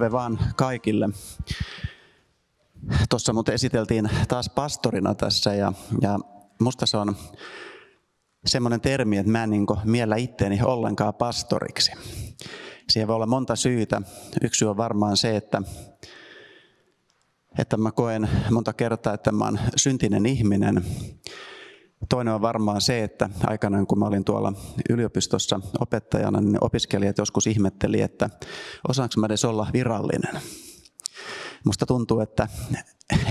Terve vaan kaikille. Tuossa mut esiteltiin taas pastorina tässä ja, ja musta se on semmoinen termi, että mä en niin miellä itteeni ollenkaan pastoriksi. Siihen voi olla monta syytä. Yksi on varmaan se, että, että mä koen monta kertaa, että mä oon syntinen ihminen. Toinen on varmaan se, että aikanaan kun mä olin tuolla yliopistossa opettajana, niin opiskelijat joskus ihmetteli, että osaanko mä edes olla virallinen. Musta tuntuu, että,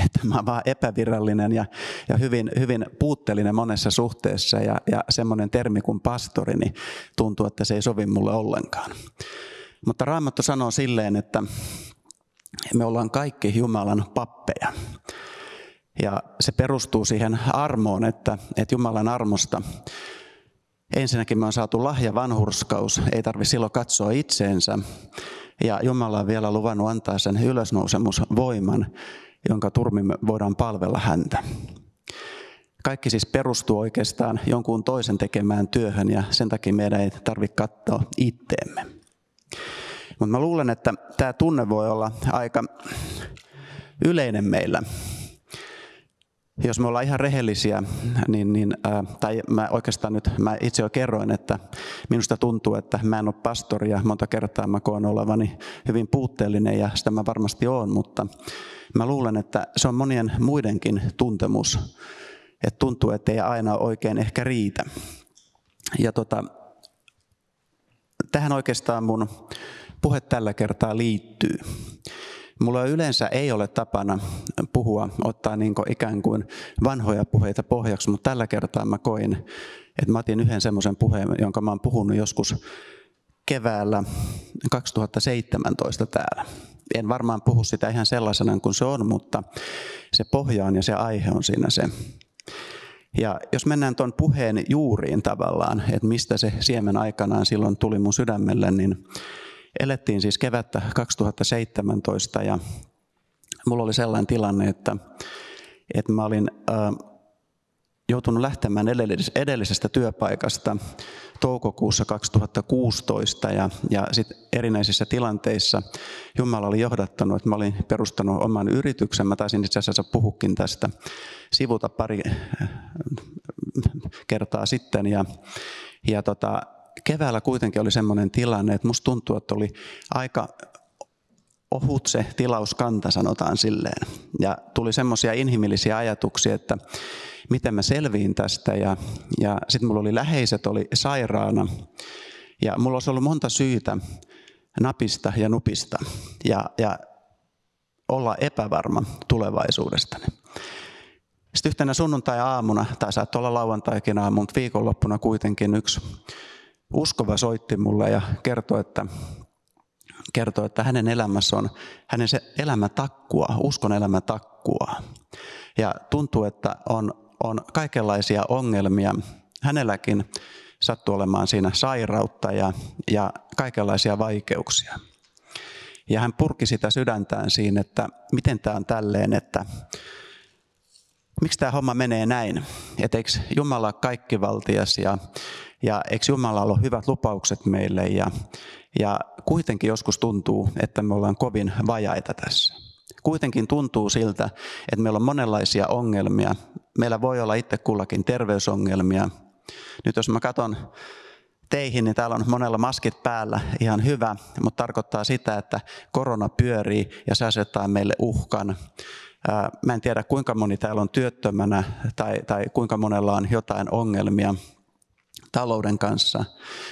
että mä oon vaan epävirallinen ja, ja hyvin, hyvin puutteellinen monessa suhteessa ja, ja semmoinen termi kuin pastori, niin tuntuu, että se ei sovi mulle ollenkaan. Mutta Raamattu sanoo silleen, että me ollaan kaikki Jumalan pappeja. Ja se perustuu siihen armoon, että, että Jumalan armosta ensinnäkin me on saatu lahja vanhurskaus, ei tarvi silloin katsoa itseensä. Ja Jumala on vielä luvannut antaa sen ylösnousemusvoiman, jonka turmin me voidaan palvella häntä. Kaikki siis perustuu oikeastaan jonkun toisen tekemään työhön ja sen takia meidän ei tarvitse katsoa itteemme. Mutta mä luulen, että tämä tunne voi olla aika yleinen meillä jos me ollaan ihan rehellisiä, niin, niin äh, tai mä oikeastaan nyt, mä itse jo kerroin, että minusta tuntuu, että mä en ole pastori ja monta kertaa mä koen olevani hyvin puutteellinen ja sitä mä varmasti oon, mutta mä luulen, että se on monien muidenkin tuntemus, että tuntuu, että ei aina oikein ehkä riitä. Ja tota, tähän oikeastaan mun puhe tällä kertaa liittyy. Mulla yleensä ei ole tapana puhua, ottaa niin kuin ikään kuin vanhoja puheita pohjaksi, mutta tällä kertaa mä koin, että mä otin yhden semmoisen puheen, jonka mä oon puhunut joskus keväällä 2017 täällä. En varmaan puhu sitä ihan sellaisena kuin se on, mutta se pohjaan ja se aihe on siinä se. Ja jos mennään tuon puheen juuriin tavallaan, että mistä se siemen aikanaan silloin tuli mun sydämelle, niin elettiin siis kevättä 2017 ja mulla oli sellainen tilanne, että, että mä olin äh, joutunut lähtemään edellisestä työpaikasta toukokuussa 2016 ja, ja sitten erinäisissä tilanteissa Jumala oli johdattanut, että mä olin perustanut oman yrityksen. Mä taisin itse asiassa puhukin tästä sivuta pari kertaa sitten ja, ja tota, keväällä kuitenkin oli semmoinen tilanne, että musta tuntuu, että oli aika ohut se tilauskanta, sanotaan silleen. Ja tuli semmoisia inhimillisiä ajatuksia, että miten mä selviin tästä. Ja, ja sitten mulla oli läheiset, oli sairaana. Ja mulla olisi ollut monta syytä napista ja nupista ja, ja olla epävarma tulevaisuudestani. Sitten yhtenä sunnuntai-aamuna, tai saattoi olla lauantaikin aamu, mutta viikonloppuna kuitenkin yksi uskova soitti mulle ja kertoi, että, kertoi, että hänen elämässä on, hänen se elämä takkua, uskon elämä takkua. Ja tuntuu, että on, on kaikenlaisia ongelmia. Hänelläkin sattuu olemaan siinä sairautta ja, ja kaikenlaisia vaikeuksia. Ja hän purki sitä sydäntään siinä, että miten tämä on tälleen, että miksi tämä homma menee näin? Että eikö Jumala kaikkivaltias ja ja eikö Jumala ole hyvät lupaukset meille ja, ja kuitenkin joskus tuntuu, että me ollaan kovin vajaita tässä. Kuitenkin tuntuu siltä, että meillä on monenlaisia ongelmia. Meillä voi olla itse kullakin terveysongelmia. Nyt jos mä katson teihin, niin täällä on monella maskit päällä, ihan hyvä, mutta tarkoittaa sitä, että korona pyörii ja se asettaa meille uhkan. Mä en tiedä, kuinka moni täällä on työttömänä tai, tai kuinka monella on jotain ongelmia talouden kanssa.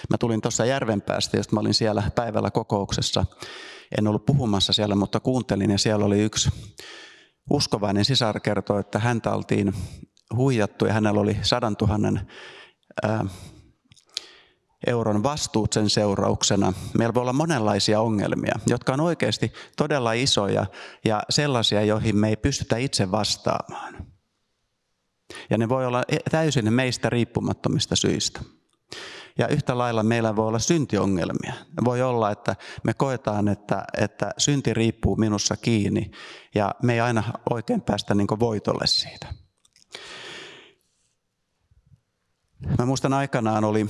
Mä tulin tuossa Järvenpäästä, josta mä olin siellä päivällä kokouksessa. En ollut puhumassa siellä, mutta kuuntelin ja siellä oli yksi uskovainen sisar kertoi, että häntä oltiin huijattu ja hänellä oli sadan tuhannen euron vastuut sen seurauksena. Meillä voi olla monenlaisia ongelmia, jotka on oikeasti todella isoja ja sellaisia, joihin me ei pystytä itse vastaamaan. Ja ne voi olla täysin meistä riippumattomista syistä. Ja yhtä lailla meillä voi olla syntiongelmia. Voi olla, että me koetaan, että, että synti riippuu minussa kiinni ja me ei aina oikein päästä niin voitolle siitä. Mä muistan aikanaan oli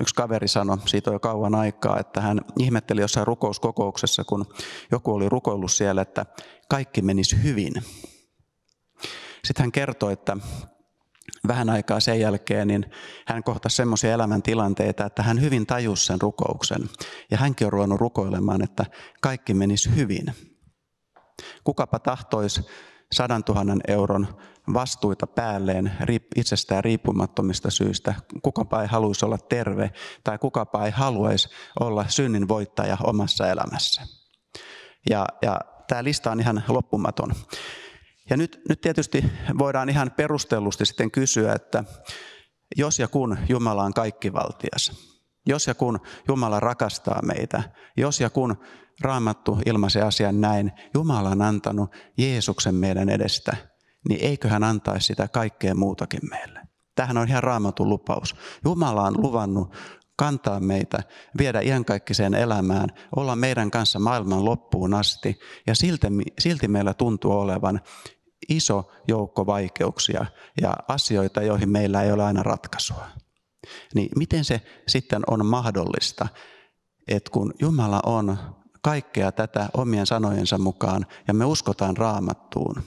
yksi kaveri sanoi, siitä on jo kauan aikaa, että hän ihmetteli jossain rukouskokouksessa, kun joku oli rukoillut siellä, että kaikki menisi hyvin. Sitten hän kertoi, että vähän aikaa sen jälkeen niin hän kohtasi semmoisia elämäntilanteita, että hän hyvin tajusi sen rukouksen. Ja hänkin on ruvennut rukoilemaan, että kaikki menisi hyvin. Kukapa tahtoisi sadan tuhannen euron vastuita päälleen itsestään riippumattomista syistä. Kukapa ei haluaisi olla terve tai kukapa ei haluaisi olla synnin voittaja omassa elämässä. Ja, ja tämä lista on ihan loppumaton. Ja nyt, nyt tietysti voidaan ihan perustellusti sitten kysyä, että jos ja kun Jumala on kaikkivaltias, jos ja kun Jumala rakastaa meitä, jos ja kun Raamattu ilmaisen asian näin, Jumala on antanut Jeesuksen meidän edestä, niin eikö hän antaisi sitä kaikkea muutakin meille? Tähän on ihan raamatun lupaus. Jumala on luvannut kantaa meitä, viedä iankaikkiseen elämään, olla meidän kanssa maailman loppuun asti. Ja silti, silti meillä tuntuu olevan iso joukko vaikeuksia ja asioita, joihin meillä ei ole aina ratkaisua. Niin miten se sitten on mahdollista, että kun Jumala on kaikkea tätä omien sanojensa mukaan ja me uskotaan raamattuun,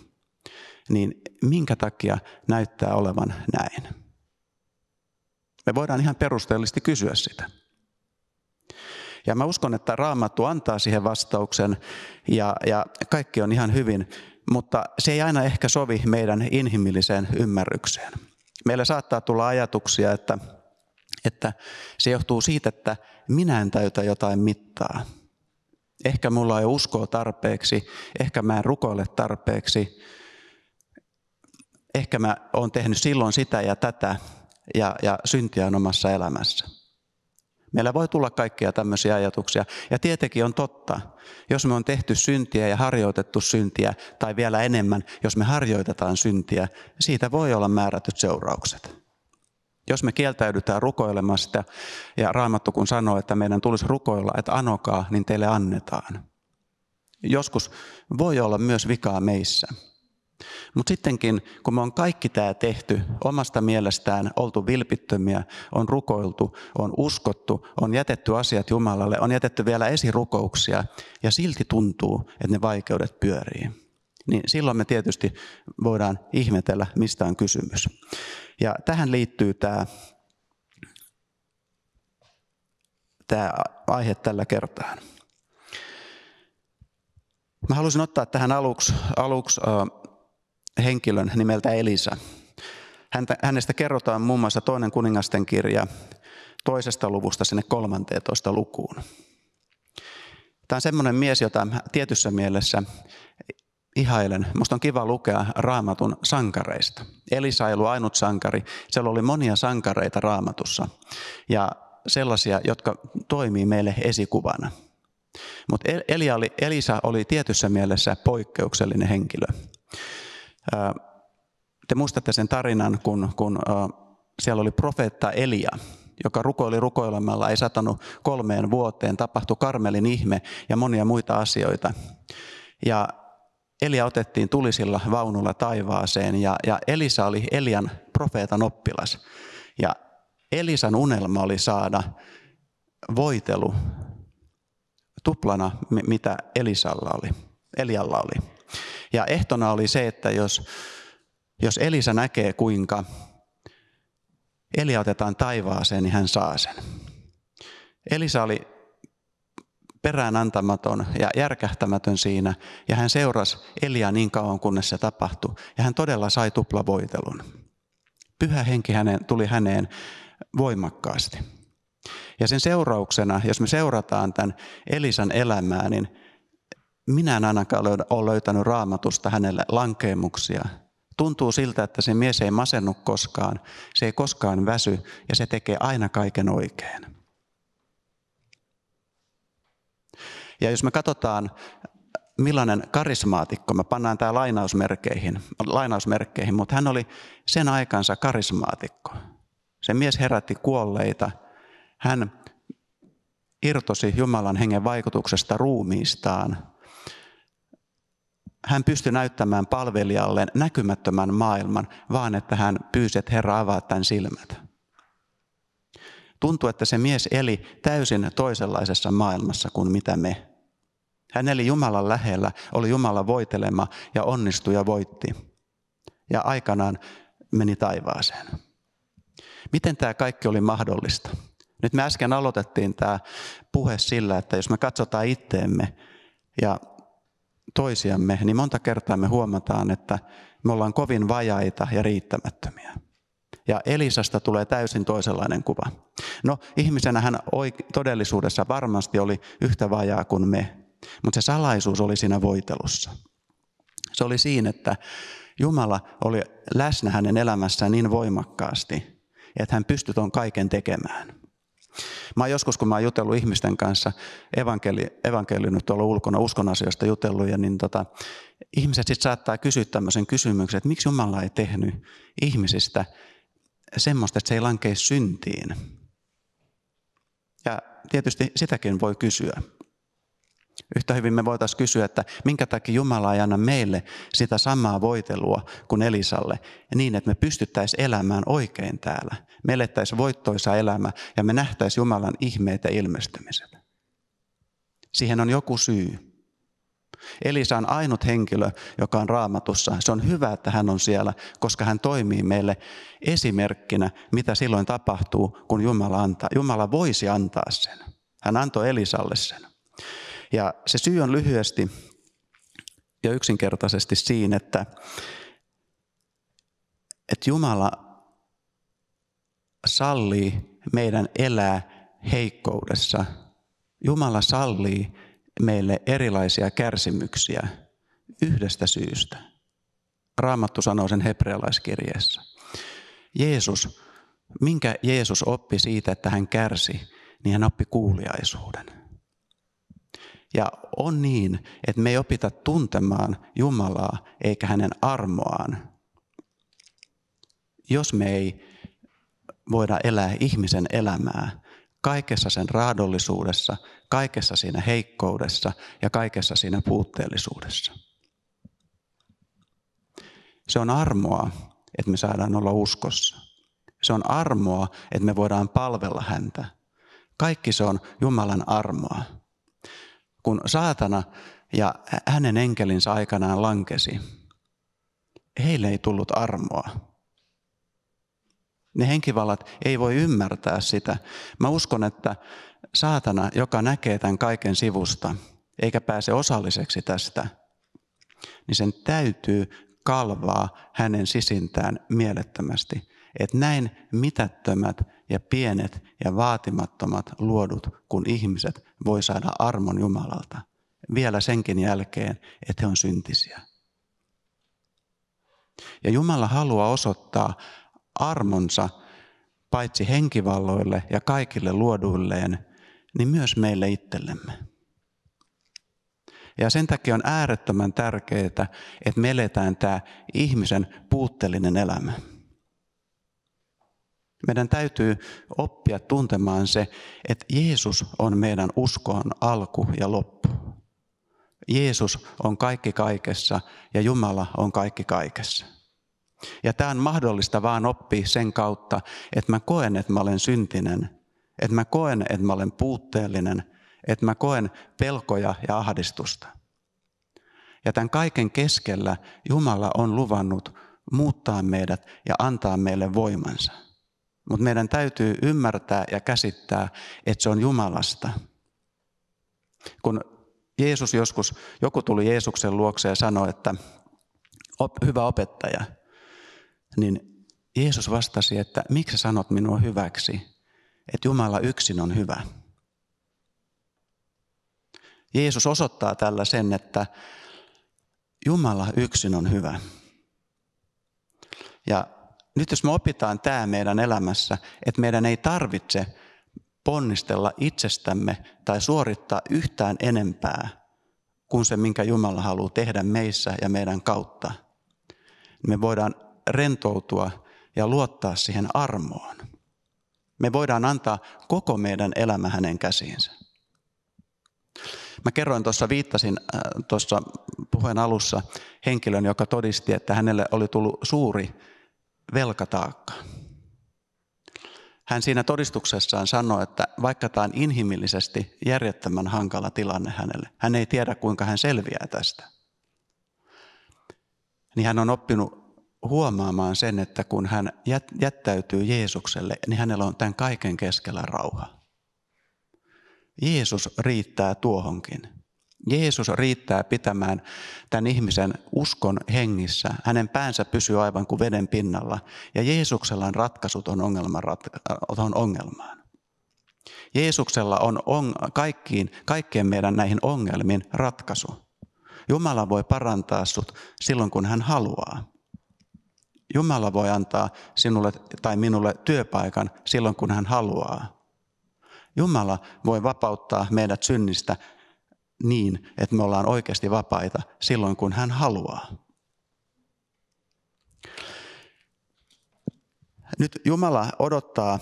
niin minkä takia näyttää olevan näin? Me voidaan ihan perusteellisesti kysyä sitä. Ja mä uskon, että raamattu antaa siihen vastauksen ja, ja kaikki on ihan hyvin, mutta se ei aina ehkä sovi meidän inhimilliseen ymmärrykseen. Meillä saattaa tulla ajatuksia, että, että se johtuu siitä, että minä en täytä jotain mittaa. Ehkä mulla ei uskoa tarpeeksi, ehkä mä en rukoile tarpeeksi, ehkä mä oon tehnyt silloin sitä ja tätä ja, ja syntiä on omassa elämässä. Meillä voi tulla kaikkia tämmöisiä ajatuksia. Ja tietenkin on totta, jos me on tehty syntiä ja harjoitettu syntiä, tai vielä enemmän, jos me harjoitetaan syntiä, siitä voi olla määrätyt seuraukset. Jos me kieltäydytään rukoilemasta, ja Raamattu kun sanoo, että meidän tulisi rukoilla, että anokaa, niin teille annetaan. Joskus voi olla myös vikaa meissä. Mutta sittenkin, kun me on kaikki tämä tehty omasta mielestään, oltu vilpittömiä, on rukoiltu, on uskottu, on jätetty asiat Jumalalle, on jätetty vielä esirukouksia ja silti tuntuu, että ne vaikeudet pyörii. Niin silloin me tietysti voidaan ihmetellä, mistä on kysymys. Ja tähän liittyy tämä, tämä aihe tällä kertaa. Mä haluaisin ottaa tähän aluksi, aluksi henkilön nimeltä Elisa. Häntä, hänestä kerrotaan muun muassa toinen kuningasten kirja toisesta luvusta sinne 13 lukuun. Tämä on semmoinen mies, jota tietyssä mielessä ihailen. Minusta on kiva lukea raamatun sankareista. Elisa ei ollut ainut sankari. Siellä oli monia sankareita raamatussa ja sellaisia, jotka toimii meille esikuvana. Mutta Elisa oli tietyssä mielessä poikkeuksellinen henkilö. Te muistatte sen tarinan, kun, kun siellä oli profeetta Elia, joka rukoili rukoilemalla, ei satanut kolmeen vuoteen, tapahtui Karmelin ihme ja monia muita asioita. Ja Elia otettiin tulisilla vaunulla taivaaseen ja, ja Elisa oli Elian profeetan oppilas. Ja Elisan unelma oli saada voitelu tuplana, mitä Elisalla oli, Elialla oli. Ja ehtona oli se, että jos, jos Elisa näkee, kuinka Elia otetaan taivaaseen, niin hän saa sen. Elisa oli perään antamaton ja järkähtämätön siinä, ja hän seurasi Elia niin kauan, kunnes se tapahtui, ja hän todella sai tuplavoitelun. Pyhä henki hänen, tuli häneen voimakkaasti. Ja sen seurauksena, jos me seurataan tämän Elisan elämää, niin minä en ainakaan ole löytänyt raamatusta hänelle lankeemuksia. Tuntuu siltä, että se mies ei masennu koskaan, se ei koskaan väsy ja se tekee aina kaiken oikein. Ja jos me katsotaan, millainen karismaatikko, me pannaan tämä lainausmerkkeihin, lainausmerkkeihin, mutta hän oli sen aikansa karismaatikko. Se mies herätti kuolleita, hän irtosi Jumalan hengen vaikutuksesta ruumiistaan hän pystyi näyttämään palvelijalle näkymättömän maailman, vaan että hän pyysi, että Herra avaa tämän silmät. Tuntui, että se mies eli täysin toisenlaisessa maailmassa kuin mitä me. Hän eli Jumalan lähellä, oli Jumalan voitelema ja onnistui ja voitti. Ja aikanaan meni taivaaseen. Miten tämä kaikki oli mahdollista? Nyt me äsken aloitettiin tämä puhe sillä, että jos me katsotaan itteemme ja toisiamme, niin monta kertaa me huomataan, että me ollaan kovin vajaita ja riittämättömiä. Ja Elisasta tulee täysin toisenlainen kuva. No, ihmisenä hän todellisuudessa varmasti oli yhtä vajaa kuin me, mutta se salaisuus oli siinä voitelussa. Se oli siinä, että Jumala oli läsnä hänen elämässään niin voimakkaasti, että hän pystyi tuon kaiken tekemään. Mä oon joskus, kun mä oon jutellut ihmisten kanssa, evankeli, evankeli nyt tuolla ulkona uskon asioista jutellut, ja niin tota, ihmiset sitten saattaa kysyä tämmöisen kysymyksen, että miksi Jumala ei tehnyt ihmisistä semmoista, että se ei lankee syntiin. Ja tietysti sitäkin voi kysyä. Yhtä hyvin me voitaisiin kysyä, että minkä takia Jumala ei anna meille sitä samaa voitelua kuin Elisalle, niin että me pystyttäisiin elämään oikein täällä. Me elettäisiin voittoisa elämä ja me nähtäisiin Jumalan ihmeet ja ilmestymiset. Siihen on joku syy. Elisa on ainut henkilö, joka on raamatussa. Se on hyvä, että hän on siellä, koska hän toimii meille esimerkkinä, mitä silloin tapahtuu, kun Jumala antaa. Jumala voisi antaa sen. Hän antoi Elisalle sen. Ja se syy on lyhyesti ja yksinkertaisesti siinä, että, että Jumala sallii meidän elää heikkoudessa. Jumala sallii meille erilaisia kärsimyksiä yhdestä syystä. Raamattu sanoo sen hebrealaiskirjeessä. Jeesus, minkä Jeesus oppi siitä, että hän kärsi, niin hän oppi kuuliaisuuden. Ja on niin, että me ei opita tuntemaan Jumalaa eikä hänen armoaan, jos me ei voida elää ihmisen elämää kaikessa sen raadollisuudessa, kaikessa siinä heikkoudessa ja kaikessa siinä puutteellisuudessa. Se on armoa, että me saadaan olla uskossa. Se on armoa, että me voidaan palvella häntä. Kaikki se on Jumalan armoa kun saatana ja hänen enkelinsä aikanaan lankesi, heille ei tullut armoa. Ne henkivallat ei voi ymmärtää sitä. Mä uskon, että saatana, joka näkee tämän kaiken sivusta, eikä pääse osalliseksi tästä, niin sen täytyy kalvaa hänen sisintään mielettömästi. Että näin mitättömät ja pienet ja vaatimattomat luodut kuin ihmiset voi saada armon Jumalalta vielä senkin jälkeen, että he on syntisiä. Ja Jumala haluaa osoittaa armonsa paitsi henkivalloille ja kaikille luoduilleen, niin myös meille itsellemme. Ja sen takia on äärettömän tärkeää, että me eletään tämä ihmisen puutteellinen elämä. Meidän täytyy oppia tuntemaan se, että Jeesus on meidän uskon alku ja loppu. Jeesus on kaikki kaikessa ja Jumala on kaikki kaikessa. Ja tämä on mahdollista vaan oppia sen kautta, että mä koen, että mä olen syntinen, että mä koen, että mä olen puutteellinen, että mä koen pelkoja ja ahdistusta. Ja tämän kaiken keskellä Jumala on luvannut muuttaa meidät ja antaa meille voimansa. Mutta meidän täytyy ymmärtää ja käsittää, että se on Jumalasta. Kun Jeesus joskus, joku tuli Jeesuksen luokse ja sanoi, että hyvä opettaja, niin Jeesus vastasi, että miksi sanot minua hyväksi, että Jumala yksin on hyvä. Jeesus osoittaa tällä sen, että Jumala yksin on hyvä. Ja nyt jos me opitaan tämä meidän elämässä, että meidän ei tarvitse ponnistella itsestämme tai suorittaa yhtään enempää kuin se, minkä Jumala haluaa tehdä meissä ja meidän kautta. Me voidaan rentoutua ja luottaa siihen armoon. Me voidaan antaa koko meidän elämä hänen käsiinsä. Mä kerroin tuossa, viittasin äh, tuossa puheen alussa henkilön, joka todisti, että hänelle oli tullut suuri velkataakka. hän siinä todistuksessaan sanoi, että vaikka tämä on inhimillisesti järjettömän hankala tilanne hänelle, hän ei tiedä kuinka hän selviää tästä. Niin hän on oppinut huomaamaan sen, että kun hän jättäytyy Jeesukselle, niin hänellä on tämän kaiken keskellä rauha. Jeesus riittää tuohonkin. Jeesus riittää pitämään tämän ihmisen uskon hengissä. Hänen päänsä pysyy aivan kuin veden pinnalla. Ja Jeesuksella on ratkaisut on, ongelman, on ongelmaan. Jeesuksella on on kaikkiin, kaikkien meidän näihin ongelmiin ratkaisu. Jumala voi parantaa sut silloin, kun hän haluaa. Jumala voi antaa sinulle tai minulle työpaikan silloin, kun hän haluaa. Jumala voi vapauttaa meidät synnistä niin, että me ollaan oikeasti vapaita silloin, kun hän haluaa. Nyt Jumala odottaa,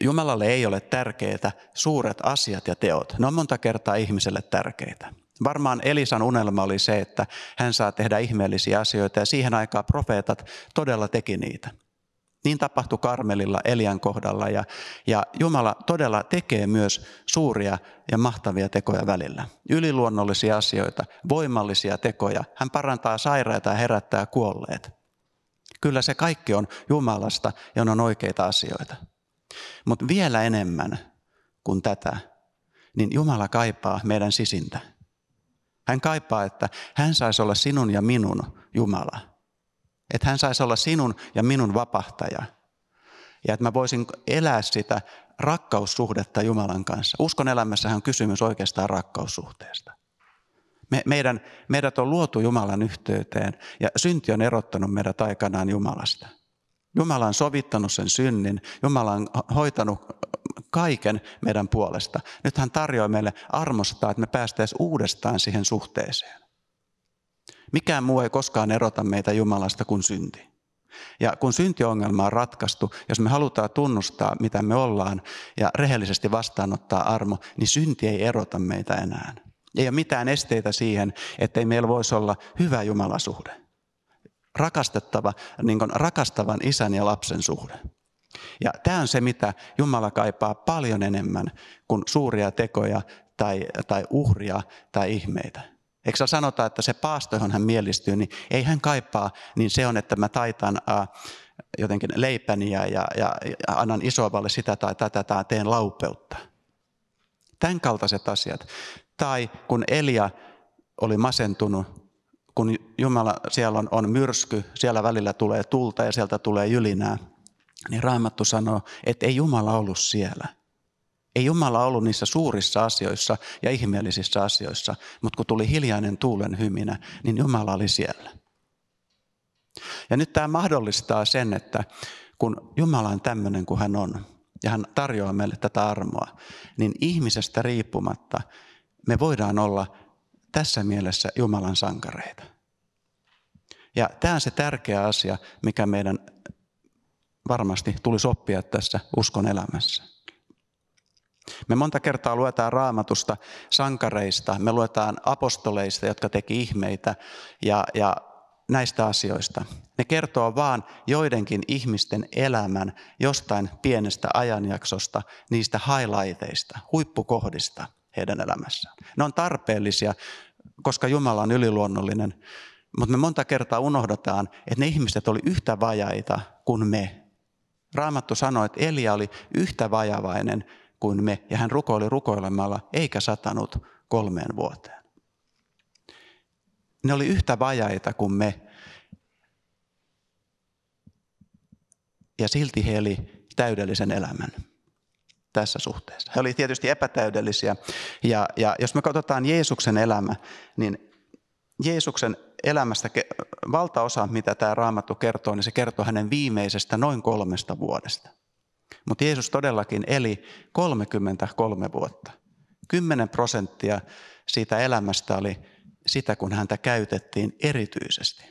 Jumalalle ei ole tärkeitä suuret asiat ja teot. Ne on monta kertaa ihmiselle tärkeitä. Varmaan Elisan unelma oli se, että hän saa tehdä ihmeellisiä asioita ja siihen aikaan profeetat todella teki niitä. Niin tapahtui Karmelilla Elian kohdalla ja, ja Jumala todella tekee myös suuria ja mahtavia tekoja välillä. Yliluonnollisia asioita, voimallisia tekoja. Hän parantaa sairaita ja herättää kuolleet. Kyllä se kaikki on Jumalasta ja on oikeita asioita. Mutta vielä enemmän kuin tätä, niin Jumala kaipaa meidän sisintä. Hän kaipaa, että hän saisi olla sinun ja minun Jumala. Että hän saisi olla sinun ja minun vapahtaja. Ja että mä voisin elää sitä rakkaussuhdetta Jumalan kanssa. Uskon elämässä on kysymys oikeastaan rakkaussuhteesta. Me, meidän, meidät on luotu Jumalan yhteyteen ja synti on erottanut meidät aikanaan Jumalasta. Jumala on sovittanut sen synnin, Jumala on hoitanut kaiken meidän puolesta. Nyt hän tarjoaa meille armosta, että me päästäisiin uudestaan siihen suhteeseen. Mikään muu ei koskaan erota meitä Jumalasta kuin synti. Ja kun syntiongelma on ratkaistu, jos me halutaan tunnustaa, mitä me ollaan ja rehellisesti vastaanottaa armo, niin synti ei erota meitä enää. Ei ole mitään esteitä siihen, ettei meillä voisi olla hyvä Jumalasuhde. Rakastettava, niin kuin rakastavan isän ja lapsen suhde. Ja tämä on se, mitä Jumala kaipaa paljon enemmän kuin suuria tekoja tai, tai uhria tai ihmeitä. Eikö sanota, että se paasto, johon hän mielistyy, niin ei hän kaipaa, niin se on, että mä taitan äh, jotenkin leipäni ja, ja, ja annan isovalle sitä tai tätä tai teen laupeutta. Tämän kaltaiset asiat. Tai kun Elia oli masentunut, kun Jumala siellä on, on myrsky, siellä välillä tulee tulta ja sieltä tulee jylinää – niin Raamattu sanoo, että ei Jumala ollut siellä. Ei Jumala ollut niissä suurissa asioissa ja ihmeellisissä asioissa, mutta kun tuli hiljainen tuulen hyminä, niin Jumala oli siellä. Ja nyt tämä mahdollistaa sen, että kun Jumala on tämmöinen kuin hän on, ja hän tarjoaa meille tätä armoa, niin ihmisestä riippumatta me voidaan olla tässä mielessä Jumalan sankareita. Ja tämä on se tärkeä asia, mikä meidän varmasti tulisi oppia tässä uskon elämässä. Me monta kertaa luetaan raamatusta sankareista, me luetaan apostoleista, jotka teki ihmeitä ja, ja näistä asioista. Ne kertoo vaan joidenkin ihmisten elämän jostain pienestä ajanjaksosta, niistä highlighteista, huippukohdista heidän elämässään. Ne on tarpeellisia, koska Jumala on yliluonnollinen, mutta me monta kertaa unohdataan, että ne ihmiset oli yhtä vajaita kuin me Raamattu sanoi, että Elia oli yhtä vajavainen kuin me, ja hän rukoili rukoilemalla, eikä satanut kolmeen vuoteen. Ne oli yhtä vajaita kuin me. Ja silti he eli täydellisen elämän tässä suhteessa. He olivat tietysti epätäydellisiä. Ja, ja jos me katsotaan Jeesuksen elämä, niin Jeesuksen elämästä, valtaosa mitä tämä raamattu kertoo, niin se kertoo hänen viimeisestä noin kolmesta vuodesta. Mutta Jeesus todellakin eli 33 vuotta. 10 prosenttia siitä elämästä oli sitä, kun häntä käytettiin erityisesti.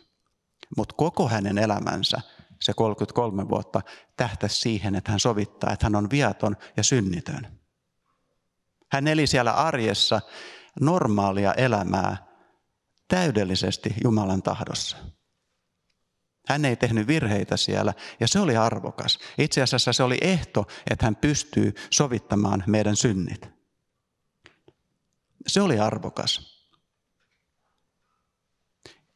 Mutta koko hänen elämänsä, se 33 vuotta, tähtäisi siihen, että hän sovittaa, että hän on viaton ja synnitön. Hän eli siellä arjessa normaalia elämää täydellisesti Jumalan tahdossa. Hän ei tehnyt virheitä siellä ja se oli arvokas. Itse asiassa se oli ehto, että hän pystyy sovittamaan meidän synnit. Se oli arvokas.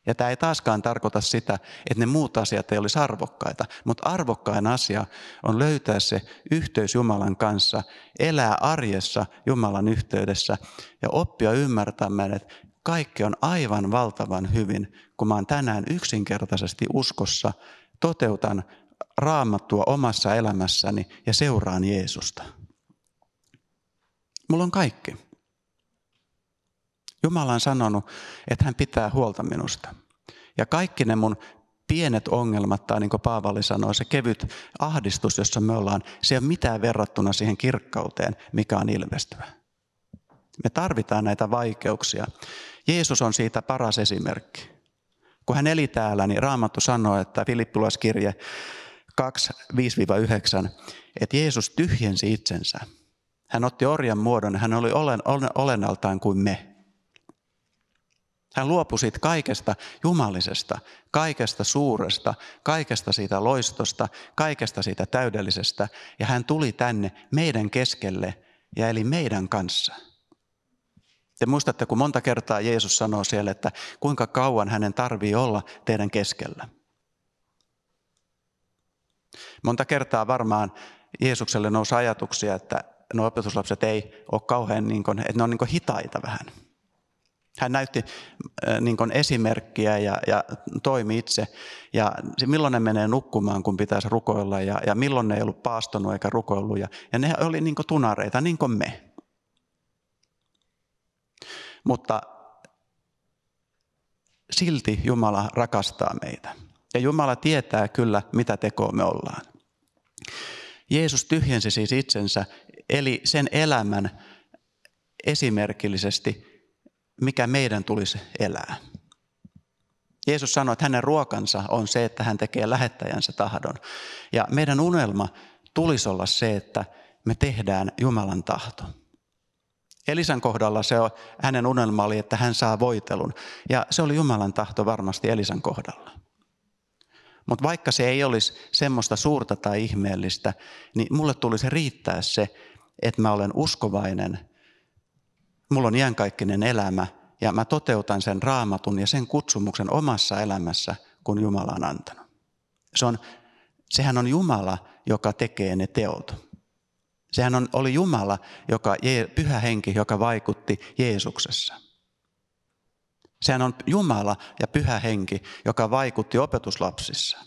Ja tämä ei taaskaan tarkoita sitä, että ne muut asiat ei olisi arvokkaita, mutta arvokkain asia on löytää se yhteys Jumalan kanssa, elää arjessa Jumalan yhteydessä ja oppia ymmärtämään, että kaikki on aivan valtavan hyvin, kun mä oon tänään yksinkertaisesti uskossa, toteutan raamattua omassa elämässäni ja seuraan Jeesusta. Mulla on kaikki. Jumala on sanonut, että hän pitää huolta minusta. Ja kaikki ne mun pienet ongelmat, tai niin kuin Paavali sanoi, se kevyt ahdistus, jossa me ollaan, se ei ole mitään verrattuna siihen kirkkauteen, mikä on ilmestyvä. Me tarvitaan näitä vaikeuksia. Jeesus on siitä paras esimerkki. Kun hän eli täällä, niin Raamattu sanoo, että Filippulaiskirje 2, 5-9, että Jeesus tyhjensi itsensä. Hän otti orjan muodon, hän oli olen, olennaltaan kuin me. Hän luopui siitä kaikesta jumalisesta, kaikesta suuresta, kaikesta siitä loistosta, kaikesta siitä täydellisestä. Ja hän tuli tänne meidän keskelle ja eli meidän kanssa. Te muistatte, kun monta kertaa Jeesus sanoo siellä, että kuinka kauan hänen tarvii olla teidän keskellä. Monta kertaa varmaan Jeesukselle nousi ajatuksia, että nuo opetuslapset ei ole kauhean, niin kuin, että ne on niin hitaita vähän. Hän näytti äh, niin kuin esimerkkiä ja, ja toimi itse. Ja milloin ne menee nukkumaan, kun pitäisi rukoilla. Ja, ja milloin ne ei ollut paastonut eikä rukoillut. Ja, ja ne oli niin kuin tunareita, niin kuin me. Mutta silti Jumala rakastaa meitä. Ja Jumala tietää kyllä, mitä tekoa me ollaan. Jeesus tyhjensi siis itsensä, eli sen elämän esimerkillisesti mikä meidän tulisi elää. Jeesus sanoi, että hänen ruokansa on se, että hän tekee lähettäjänsä tahdon. Ja meidän unelma tulisi olla se, että me tehdään Jumalan tahto. Elisan kohdalla se on, hänen unelma oli, että hän saa voitelun. Ja se oli Jumalan tahto varmasti Elisan kohdalla. Mutta vaikka se ei olisi semmoista suurta tai ihmeellistä, niin mulle tulisi riittää se, että mä olen uskovainen mulla on iänkaikkinen elämä ja mä toteutan sen raamatun ja sen kutsumuksen omassa elämässä, kun Jumala on antanut. Se on, sehän on Jumala, joka tekee ne teot. Sehän on, oli Jumala, joka, pyhä henki, joka vaikutti Jeesuksessa. Sehän on Jumala ja pyhä henki, joka vaikutti opetuslapsissa.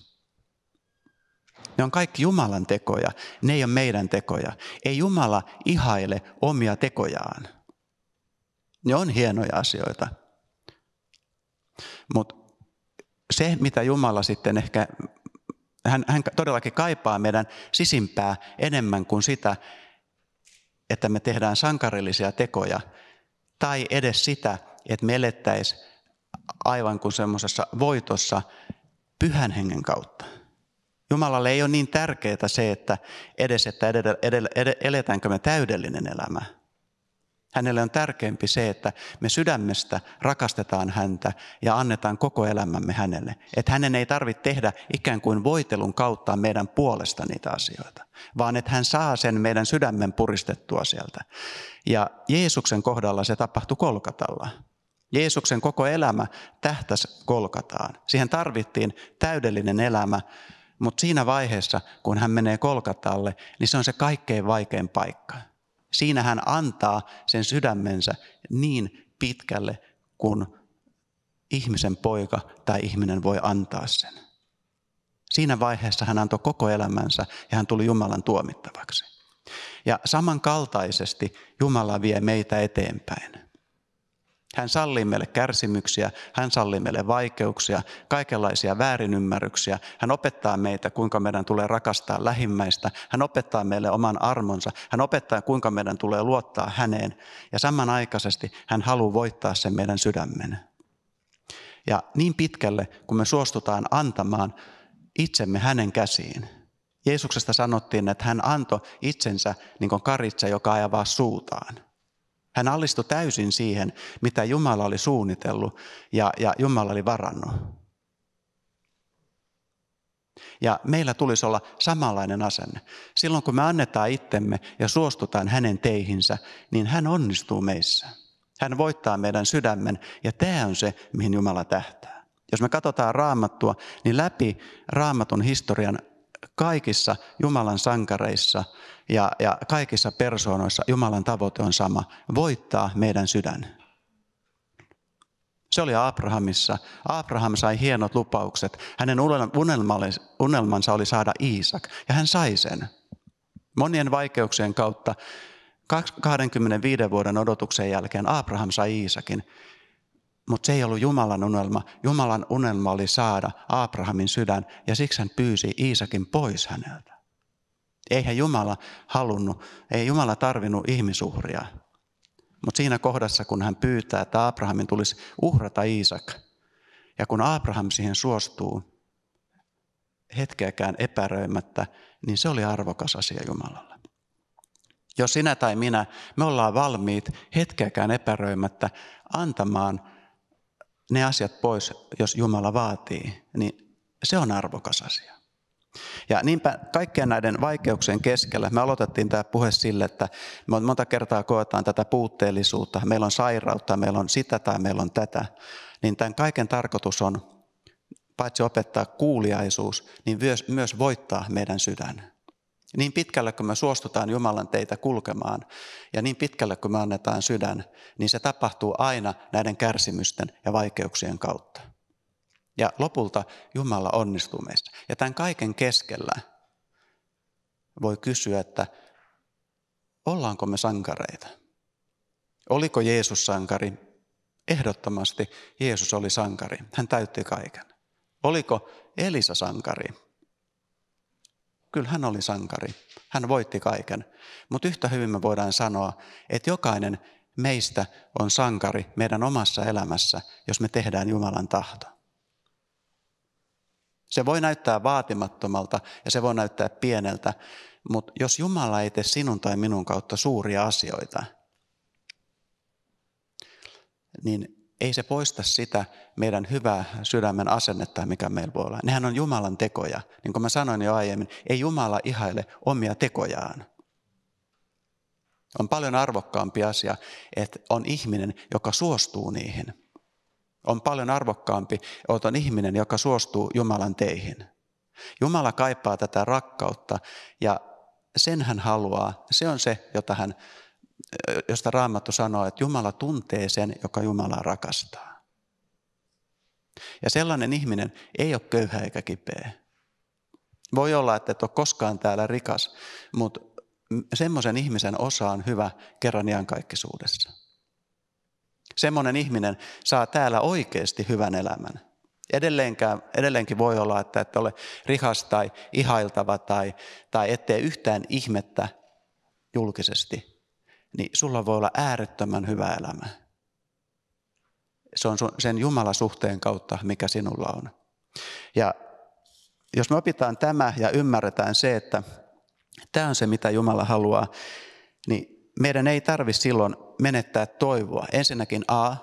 Ne on kaikki Jumalan tekoja, ne ei ole meidän tekoja. Ei Jumala ihaile omia tekojaan. Ne on hienoja asioita. Mutta se, mitä Jumala sitten ehkä, hän, hän todellakin kaipaa meidän sisimpää enemmän kuin sitä, että me tehdään sankarillisia tekoja, tai edes sitä, että me elettäisiin aivan kuin semmoisessa voitossa pyhän hengen kautta. Jumalalle ei ole niin tärkeää se, että edes, että edellä, edellä, eletäänkö me täydellinen elämä, Hänelle on tärkeämpi se, että me sydämestä rakastetaan häntä ja annetaan koko elämämme hänelle. Että hänen ei tarvitse tehdä ikään kuin voitelun kautta meidän puolesta niitä asioita, vaan että hän saa sen meidän sydämen puristettua sieltä. Ja Jeesuksen kohdalla se tapahtui kolkatalla. Jeesuksen koko elämä tähtäsi kolkataan. Siihen tarvittiin täydellinen elämä, mutta siinä vaiheessa, kun hän menee kolkatalle, niin se on se kaikkein vaikein paikka. Siinä hän antaa sen sydämensä niin pitkälle, kun ihmisen poika tai ihminen voi antaa sen. Siinä vaiheessa hän antoi koko elämänsä ja hän tuli Jumalan tuomittavaksi. Ja samankaltaisesti Jumala vie meitä eteenpäin. Hän sallii meille kärsimyksiä, hän sallii meille vaikeuksia, kaikenlaisia väärinymmärryksiä. Hän opettaa meitä, kuinka meidän tulee rakastaa lähimmäistä. Hän opettaa meille oman armonsa. Hän opettaa, kuinka meidän tulee luottaa häneen. Ja samanaikaisesti hän haluaa voittaa sen meidän sydämen. Ja niin pitkälle, kun me suostutaan antamaan itsemme hänen käsiin. Jeesuksesta sanottiin, että hän antoi itsensä niin kuin karitsa, joka ajavaa suutaan. Hän allistui täysin siihen, mitä Jumala oli suunnitellut ja, ja Jumala oli varannut. Ja meillä tulisi olla samanlainen asenne. Silloin kun me annetaan itsemme ja suostutaan hänen teihinsä, niin hän onnistuu meissä. Hän voittaa meidän sydämen ja tämä on se, mihin Jumala tähtää. Jos me katsotaan raamattua, niin läpi raamatun historian kaikissa Jumalan sankareissa ja, ja kaikissa persoonoissa Jumalan tavoite on sama, voittaa meidän sydän. Se oli Abrahamissa. Abraham sai hienot lupaukset. Hänen unelmansa oli saada Iisak, ja hän sai sen. Monien vaikeuksien kautta 25 vuoden odotuksen jälkeen Abraham sai Iisakin. Mutta se ei ollut Jumalan unelma. Jumalan unelma oli saada Abrahamin sydän ja siksi hän pyysi Iisakin pois häneltä. Eihän Jumala halunnut, ei Jumala tarvinnut ihmisuhria. Mutta siinä kohdassa, kun hän pyytää, että Abrahamin tulisi uhrata Iisak, ja kun Abraham siihen suostuu hetkeäkään epäröimättä, niin se oli arvokas asia Jumalalle. Jos sinä tai minä, me ollaan valmiit hetkeäkään epäröimättä antamaan ne asiat pois, jos Jumala vaatii, niin se on arvokas asia. Ja niinpä kaikkien näiden vaikeuksien keskellä me aloitettiin tämä puhe sille, että me monta kertaa koetaan tätä puutteellisuutta, meillä on sairautta, meillä on sitä tai meillä on tätä, niin tämän kaiken tarkoitus on paitsi opettaa kuuliaisuus, niin myös, myös voittaa meidän sydän. Niin pitkälle kun me suostutaan Jumalan teitä kulkemaan ja niin pitkälle kun me annetaan sydän, niin se tapahtuu aina näiden kärsimysten ja vaikeuksien kautta. Ja lopulta Jumala onnistuu meistä. Ja tämän kaiken keskellä voi kysyä, että ollaanko me sankareita? Oliko Jeesus sankari? Ehdottomasti Jeesus oli sankari. Hän täytti kaiken. Oliko Elisa sankari? Kyllä hän oli sankari. Hän voitti kaiken. Mutta yhtä hyvin me voidaan sanoa, että jokainen meistä on sankari meidän omassa elämässä, jos me tehdään Jumalan tahto. Se voi näyttää vaatimattomalta ja se voi näyttää pieneltä, mutta jos Jumala ei tee sinun tai minun kautta suuria asioita, niin ei se poista sitä meidän hyvää sydämen asennetta, mikä meillä voi olla. Nehän on Jumalan tekoja. Niin kuin mä sanoin jo aiemmin, ei Jumala ihaile omia tekojaan. On paljon arvokkaampi asia, että on ihminen, joka suostuu niihin on paljon arvokkaampi, että on ihminen, joka suostuu Jumalan teihin. Jumala kaipaa tätä rakkautta ja sen hän haluaa. Se on se, jota hän, josta Raamattu sanoo, että Jumala tuntee sen, joka Jumalaa rakastaa. Ja sellainen ihminen ei ole köyhä eikä kipeä. Voi olla, että et ole koskaan täällä rikas, mutta semmoisen ihmisen osa on hyvä kerran iankaikkisuudessa. Semmoinen ihminen saa täällä oikeasti hyvän elämän. Edelleenkään, edelleenkin voi olla, että et ole rihas tai ihailtava tai, tai ettei yhtään ihmettä julkisesti, niin sulla voi olla äärettömän hyvä elämä. Se on sen Jumalasuhteen kautta, mikä sinulla on. Ja jos me opitaan tämä ja ymmärretään se, että tämä on se, mitä Jumala haluaa, niin meidän ei tarvi silloin menettää toivoa. Ensinnäkin A,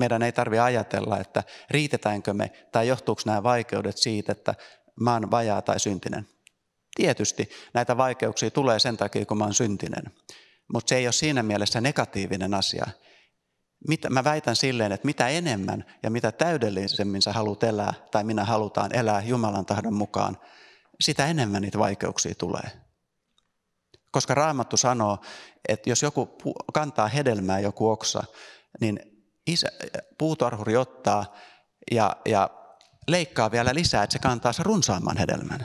meidän ei tarvitse ajatella, että riitetäänkö me tai johtuuko nämä vaikeudet siitä, että mä oon vajaa tai syntinen. Tietysti näitä vaikeuksia tulee sen takia, kun mä oon syntinen, mutta se ei ole siinä mielessä negatiivinen asia. Mä väitän silleen, että mitä enemmän ja mitä täydellisemmin sä haluat elää tai minä halutaan elää Jumalan tahdon mukaan, sitä enemmän niitä vaikeuksia tulee. Koska Raamattu sanoo, että jos joku kantaa hedelmää joku oksa, niin isä, puutarhuri ottaa ja, ja leikkaa vielä lisää, että se kantaa se runsaamman hedelmän.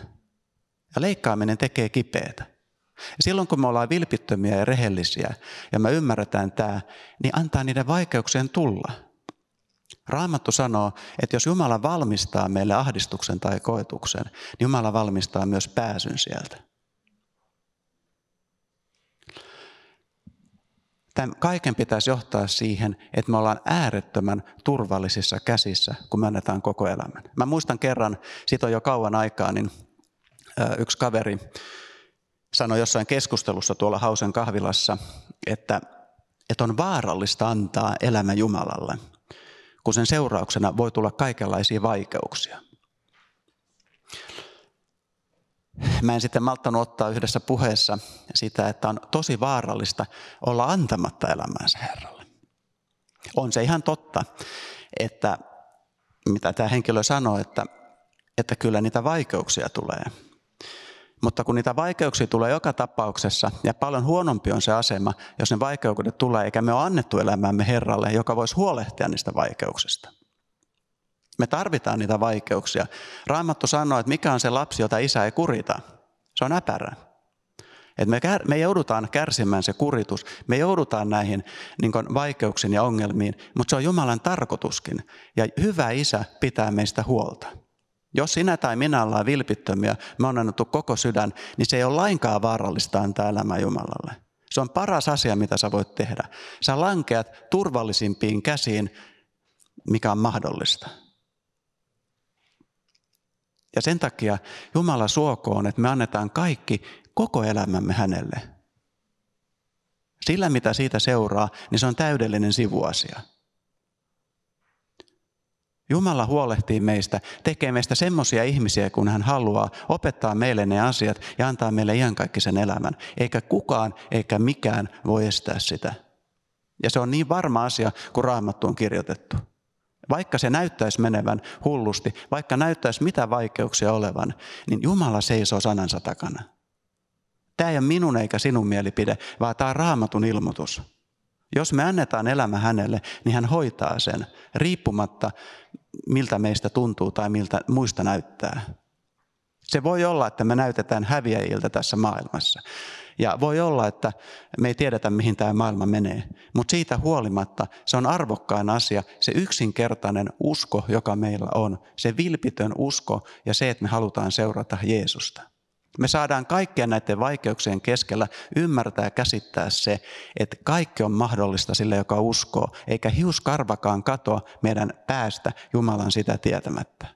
Ja leikkaaminen tekee kipeätä. Ja silloin kun me ollaan vilpittömiä ja rehellisiä ja me ymmärretään tämä, niin antaa niiden vaikeuksien tulla. Raamattu sanoo, että jos Jumala valmistaa meille ahdistuksen tai koetuksen, niin Jumala valmistaa myös pääsyn sieltä. Tämän kaiken pitäisi johtaa siihen, että me ollaan äärettömän turvallisissa käsissä, kun me annetaan koko elämän. Mä muistan kerran, siitä on jo kauan aikaa, niin yksi kaveri sanoi jossain keskustelussa tuolla Hausen kahvilassa, että, että on vaarallista antaa elämä Jumalalle, kun sen seurauksena voi tulla kaikenlaisia vaikeuksia. mä en sitten malttanut ottaa yhdessä puheessa sitä, että on tosi vaarallista olla antamatta elämäänsä Herralle. On se ihan totta, että mitä tämä henkilö sanoi, että, että kyllä niitä vaikeuksia tulee. Mutta kun niitä vaikeuksia tulee joka tapauksessa, ja paljon huonompi on se asema, jos ne vaikeudet tulee, eikä me ole annettu elämäämme Herralle, joka voisi huolehtia niistä vaikeuksista. Me tarvitaan niitä vaikeuksia. Raamattu sanoo, että mikä on se lapsi, jota isä ei kurita. Se on äpärä. Et me, me joudutaan kärsimään se kuritus, me joudutaan näihin niin vaikeuksiin ja ongelmiin, mutta se on Jumalan tarkoituskin. Ja hyvä isä pitää meistä huolta. Jos sinä tai minä ollaan vilpittömiä, me on annettu koko sydän, niin se ei ole lainkaan vaarallista antaa elämää Jumalalle. Se on paras asia, mitä sä voit tehdä. Sä lankeat turvallisimpiin käsiin, mikä on mahdollista. Ja sen takia Jumala suokoon, että me annetaan kaikki koko elämämme hänelle. Sillä mitä siitä seuraa, niin se on täydellinen sivuasia. Jumala huolehtii meistä, tekee meistä semmoisia ihmisiä, kun hän haluaa, opettaa meille ne asiat ja antaa meille iankaikkisen elämän. Eikä kukaan eikä mikään voi estää sitä. Ja se on niin varma asia, kun raamattu on kirjoitettu. Vaikka se näyttäisi menevän hullusti, vaikka näyttäisi mitä vaikeuksia olevan, niin Jumala seisoo sanansa takana. Tämä ei ole minun eikä sinun mielipide, vaan tämä on raamatun ilmoitus. Jos me annetaan elämä hänelle, niin hän hoitaa sen, riippumatta miltä meistä tuntuu tai miltä muista näyttää. Se voi olla, että me näytetään häviäjiltä tässä maailmassa. Ja voi olla, että me ei tiedetä, mihin tämä maailma menee. Mutta siitä huolimatta se on arvokkain asia, se yksinkertainen usko, joka meillä on. Se vilpitön usko ja se, että me halutaan seurata Jeesusta. Me saadaan kaikkien näiden vaikeuksien keskellä ymmärtää ja käsittää se, että kaikki on mahdollista sille, joka uskoo, eikä hiuskarvakaan katoa meidän päästä Jumalan sitä tietämättä.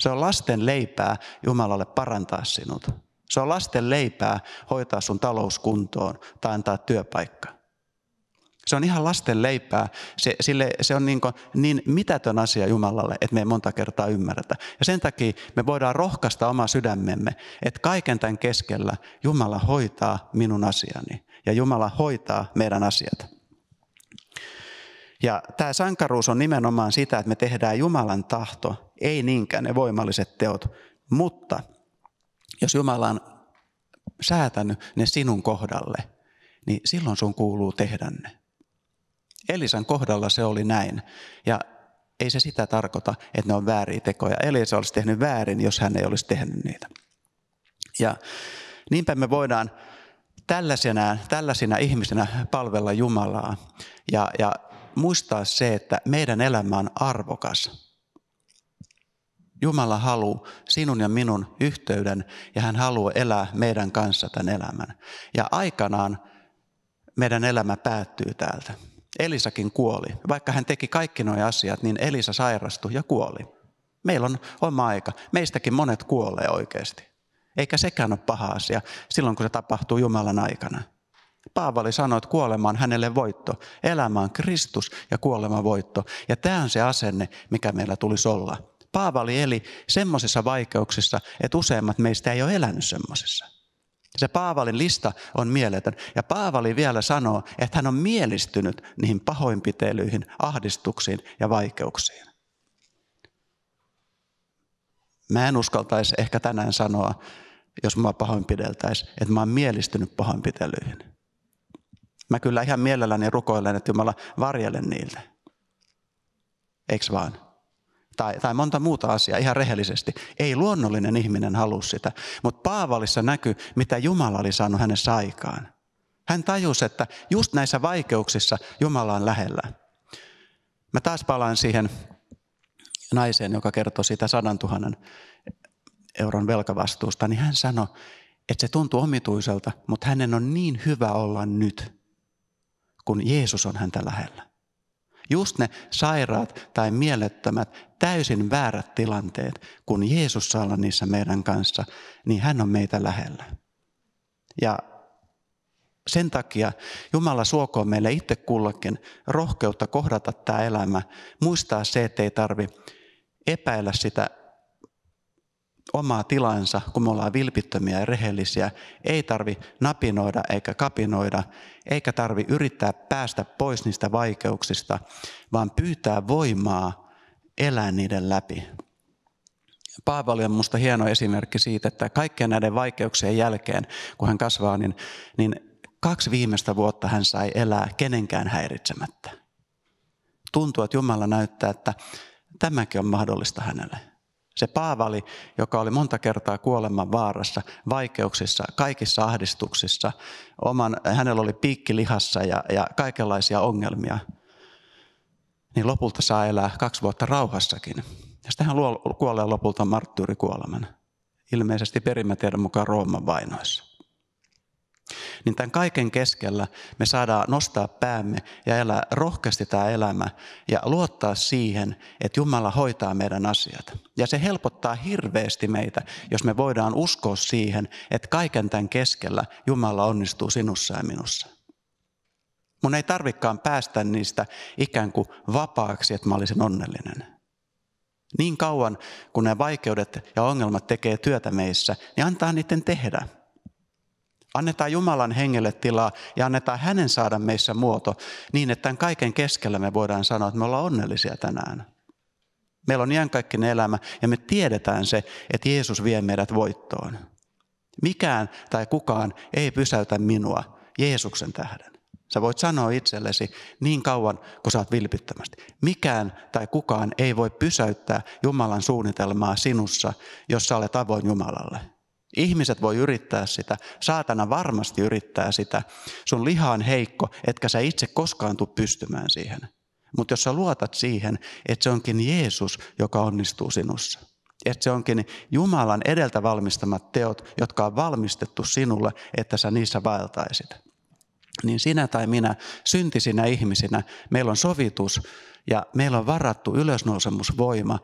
Se on lasten leipää Jumalalle parantaa sinut. Se on lasten leipää hoitaa sun talouskuntoon tai antaa työpaikka. Se on ihan lasten leipää. Se, sille, se on niin, kuin, niin mitätön asia Jumalalle, että me ei monta kertaa ymmärretä. Ja sen takia me voidaan rohkaista oma sydämemme, että kaiken tämän keskellä Jumala hoitaa minun asiani. Ja Jumala hoitaa meidän asiat. Ja tämä sankaruus on nimenomaan sitä, että me tehdään Jumalan tahto, ei niinkään ne voimalliset teot. Mutta jos Jumala on säätänyt ne sinun kohdalle, niin silloin sun kuuluu tehdä ne. Elisan kohdalla se oli näin. Ja ei se sitä tarkoita, että ne on vääriä tekoja. Elisa olisi tehnyt väärin, jos hän ei olisi tehnyt niitä. Ja niinpä me voidaan tällaisena, tällaisina ihmisinä palvella Jumalaa ja, ja muistaa se, että meidän elämä on arvokas. Jumala haluaa sinun ja minun yhteyden ja hän haluaa elää meidän kanssa tämän elämän. Ja aikanaan meidän elämä päättyy täältä. Elisakin kuoli. Vaikka hän teki kaikki nuo asiat, niin Elisa sairastui ja kuoli. Meillä on oma aika. Meistäkin monet kuolee oikeasti. Eikä sekään ole paha asia silloin, kun se tapahtuu Jumalan aikana. Paavali sanoi, että kuolema on hänelle voitto. Elämä on Kristus ja kuolema voitto. Ja tämä on se asenne, mikä meillä tulisi olla. Paavali eli semmoisissa vaikeuksissa, että useimmat meistä ei ole elänyt semmoisissa. Se Paavalin lista on mieletön. Ja Paavali vielä sanoo, että hän on mielistynyt niihin pahoinpitelyihin, ahdistuksiin ja vaikeuksiin. Mä en uskaltaisi ehkä tänään sanoa, jos mua pahoinpideltäisi, että mä oon mielistynyt pahoinpitelyihin. Mä kyllä ihan mielelläni rukoilen, että Jumala varjele niiltä. Eiks vaan? Tai, tai monta muuta asiaa ihan rehellisesti. Ei luonnollinen ihminen halua sitä, mutta Paavalissa näkyy, mitä Jumala oli saanut hänessä aikaan. Hän tajusi, että just näissä vaikeuksissa Jumala on lähellä. Mä taas palaan siihen naiseen, joka kertoi siitä sadan tuhannen euron velkavastuusta, niin hän sanoi, että se tuntuu omituiselta, mutta hänen on niin hyvä olla nyt, kun Jeesus on häntä lähellä. Just ne sairaat tai mielettömät, täysin väärät tilanteet, kun Jeesus saa olla niissä meidän kanssa, niin hän on meitä lähellä. Ja sen takia Jumala suokoon meille itse kullakin rohkeutta kohdata tämä elämä, muistaa se, että ei tarvi epäillä sitä omaa tilansa, kun me ollaan vilpittömiä ja rehellisiä. Ei tarvi napinoida eikä kapinoida, eikä tarvi yrittää päästä pois niistä vaikeuksista, vaan pyytää voimaa elää niiden läpi. Paavali on minusta hieno esimerkki siitä, että kaikkien näiden vaikeuksien jälkeen, kun hän kasvaa, niin, niin kaksi viimeistä vuotta hän sai elää kenenkään häiritsemättä. Tuntuu, että Jumala näyttää, että tämäkin on mahdollista hänelle. Se Paavali, joka oli monta kertaa kuoleman vaarassa, vaikeuksissa, kaikissa ahdistuksissa, oman, hänellä oli piikki lihassa ja, ja kaikenlaisia ongelmia, niin lopulta saa elää kaksi vuotta rauhassakin. Ja sitten hän kuolee lopulta marttyyrikuoleman. Ilmeisesti perimätiedon mukaan Rooman vainoissa. Niin tämän kaiken keskellä me saadaan nostaa päämme ja elää rohkeasti tämä elämä ja luottaa siihen, että Jumala hoitaa meidän asiat. Ja se helpottaa hirveästi meitä, jos me voidaan uskoa siihen, että kaiken tämän keskellä Jumala onnistuu sinussa ja minussa. Mun ei tarvikaan päästä niistä ikään kuin vapaaksi, että mä olisin onnellinen. Niin kauan, kun nämä vaikeudet ja ongelmat tekee työtä meissä, niin antaa niiden tehdä. Annetaan Jumalan hengelle tilaa ja annetaan hänen saada meissä muoto niin, että tämän kaiken keskellä me voidaan sanoa, että me ollaan onnellisia tänään. Meillä on iankaikkinen elämä ja me tiedetään se, että Jeesus vie meidät voittoon. Mikään tai kukaan ei pysäytä minua Jeesuksen tähden. Sä voit sanoa itsellesi niin kauan, kun saat vilpittömästi. Mikään tai kukaan ei voi pysäyttää Jumalan suunnitelmaa sinussa, jos sä olet avoin Jumalalle. Ihmiset voi yrittää sitä, saatana varmasti yrittää sitä. Sun liha on heikko, etkä sä itse koskaan tule pystymään siihen. Mutta jos sä luotat siihen, että se onkin Jeesus, joka onnistuu sinussa. Että se onkin Jumalan edeltä valmistamat teot, jotka on valmistettu sinulle, että sä niissä vaeltaisit niin sinä tai minä syntisinä ihmisinä, meillä on sovitus ja meillä on varattu ylösnousemusvoima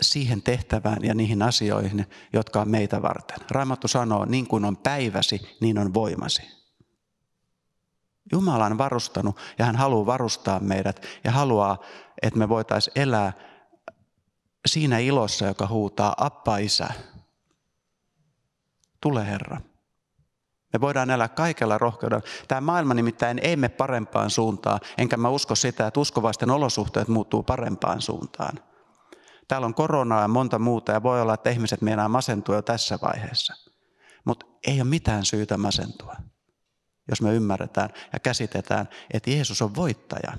siihen tehtävään ja niihin asioihin, jotka on meitä varten. Raamattu sanoo, niin kuin on päiväsi, niin on voimasi. Jumala on varustanut ja hän haluaa varustaa meidät ja haluaa, että me voitaisiin elää siinä ilossa, joka huutaa Appa Isä. Tule Herra. Me voidaan elää kaikella rohkeudella. Tämä maailma nimittäin ei mene parempaan suuntaan, enkä mä usko sitä, että uskovaisten olosuhteet muuttuu parempaan suuntaan. Täällä on koronaa ja monta muuta ja voi olla, että ihmiset meinaa masentua jo tässä vaiheessa. Mutta ei ole mitään syytä masentua, jos me ymmärretään ja käsitetään, että Jeesus on voittaja.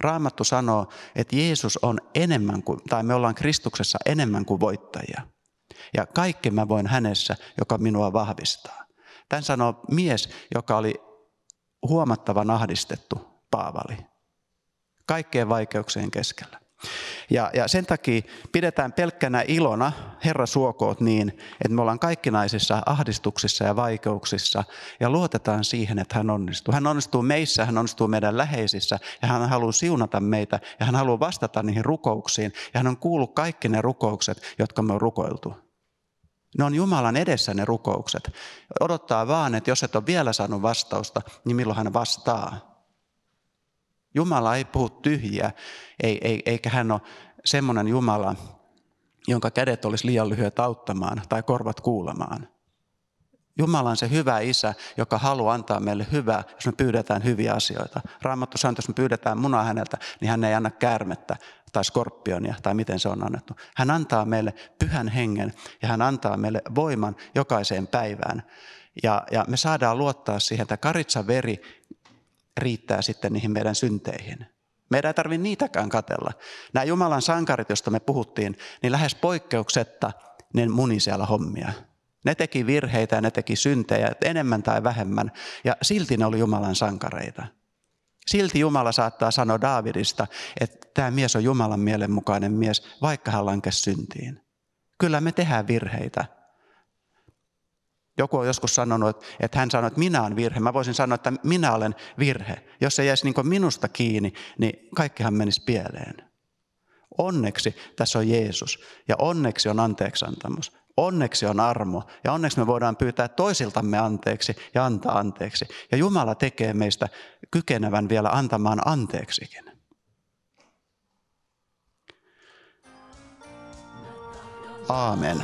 Raamattu sanoo, että Jeesus on enemmän kuin, tai me ollaan Kristuksessa enemmän kuin voittajia. Ja kaikki mä voin hänessä, joka minua vahvistaa. Tämän sanoo mies, joka oli huomattavan ahdistettu Paavali. Kaikkeen vaikeuksien keskellä. Ja, ja sen takia pidetään pelkkänä ilona, Herra suokoot niin, että me ollaan kaikkinaisissa ahdistuksissa ja vaikeuksissa ja luotetaan siihen, että hän onnistuu. Hän onnistuu meissä, hän onnistuu meidän läheisissä ja hän haluaa siunata meitä ja hän haluaa vastata niihin rukouksiin ja hän on kuullut kaikki ne rukoukset, jotka me on rukoiltu. Ne on Jumalan edessä ne rukoukset. Odottaa vaan, että jos et ole vielä saanut vastausta, niin milloin hän vastaa. Jumala ei puhu tyhjiä, ei, eikä hän ole semmoinen Jumala, jonka kädet olisi liian lyhyet auttamaan tai korvat kuulemaan. Jumala on se hyvä isä, joka haluaa antaa meille hyvää, jos me pyydetään hyviä asioita. Raamattu sanoo, että jos me pyydetään munaa häneltä, niin hän ei anna käärmettä tai skorpionia tai miten se on annettu. Hän antaa meille pyhän hengen ja hän antaa meille voiman jokaiseen päivään. Ja, ja me saadaan luottaa siihen, että karitsa veri riittää sitten niihin meidän synteihin. Meidän ei tarvitse niitäkään katella. Nämä Jumalan sankarit, joista me puhuttiin, niin lähes poikkeuksetta ne muni siellä hommia. Ne teki virheitä ja ne teki syntejä enemmän tai vähemmän, ja silti ne oli Jumalan sankareita. Silti Jumala saattaa sanoa Daavidista, että tämä mies on Jumalan mielenmukainen mies, vaikka hän lankesi syntiin. Kyllä me tehdään virheitä. Joku on joskus sanonut, että hän sanoi, että minä olen virhe. Mä voisin sanoa, että minä olen virhe. Jos se jäisi niin minusta kiinni, niin kaikkihan menisi pieleen. Onneksi tässä on Jeesus ja onneksi on anteeksantamus. Onneksi on armo ja onneksi me voidaan pyytää toisiltamme anteeksi ja antaa anteeksi. Ja Jumala tekee meistä kykenevän vielä antamaan anteeksikin. Aamen.